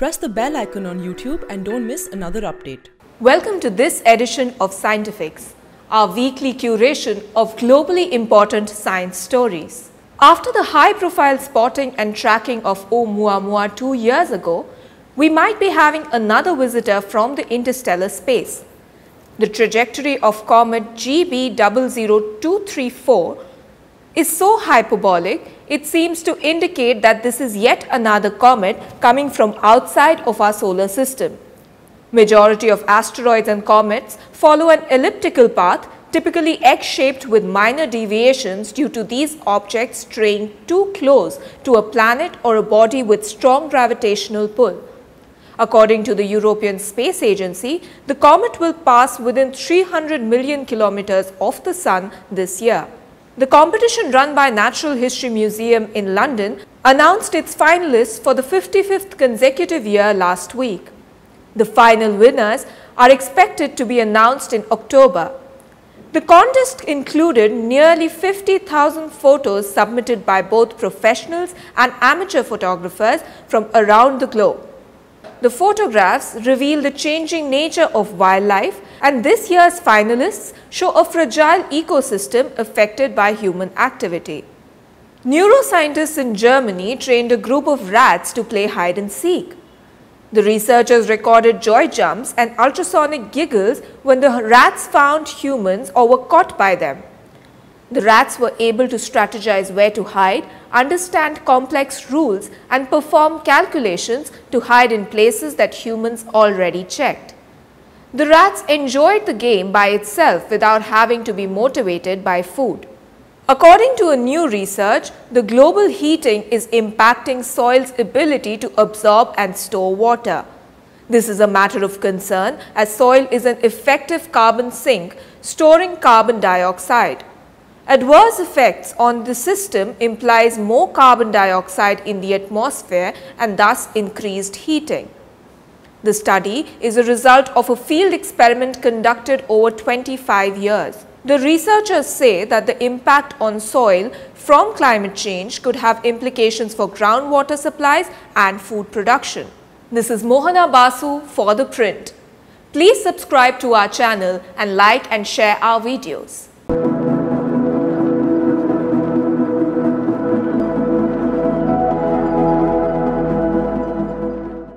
Press the bell icon on YouTube and don't miss another update. Welcome to this edition of ScientiFix, our weekly curation of globally important science stories. After the high-profile spotting and tracking of Oumuamua two years ago, we might be having another visitor from the interstellar space. The trajectory of comet GB00234 is so hyperbolic, it seems to indicate that this is yet another comet coming from outside of our solar system. Majority of asteroids and comets follow an elliptical path typically X-shaped with minor deviations due to these objects straying too close to a planet or a body with strong gravitational pull. According to the European Space Agency, the comet will pass within 300 million kilometers of the Sun this year. The competition run by Natural History Museum in London announced its finalists for the 55th consecutive year last week. The final winners are expected to be announced in October. The contest included nearly 50,000 photos submitted by both professionals and amateur photographers from around the globe. The photographs reveal the changing nature of wildlife and this year's finalists show a fragile ecosystem affected by human activity. Neuroscientists in Germany trained a group of rats to play hide and seek. The researchers recorded joy jumps and ultrasonic giggles when the rats found humans or were caught by them. The rats were able to strategize where to hide, understand complex rules and perform calculations to hide in places that humans already checked. The rats enjoyed the game by itself without having to be motivated by food. According to a new research, the global heating is impacting soil's ability to absorb and store water. This is a matter of concern as soil is an effective carbon sink storing carbon dioxide. Adverse effects on the system implies more carbon dioxide in the atmosphere and thus increased heating. The study is a result of a field experiment conducted over 25 years. The researchers say that the impact on soil from climate change could have implications for groundwater supplies and food production. This is Mohana Basu for The Print. Please subscribe to our channel and like and share our videos.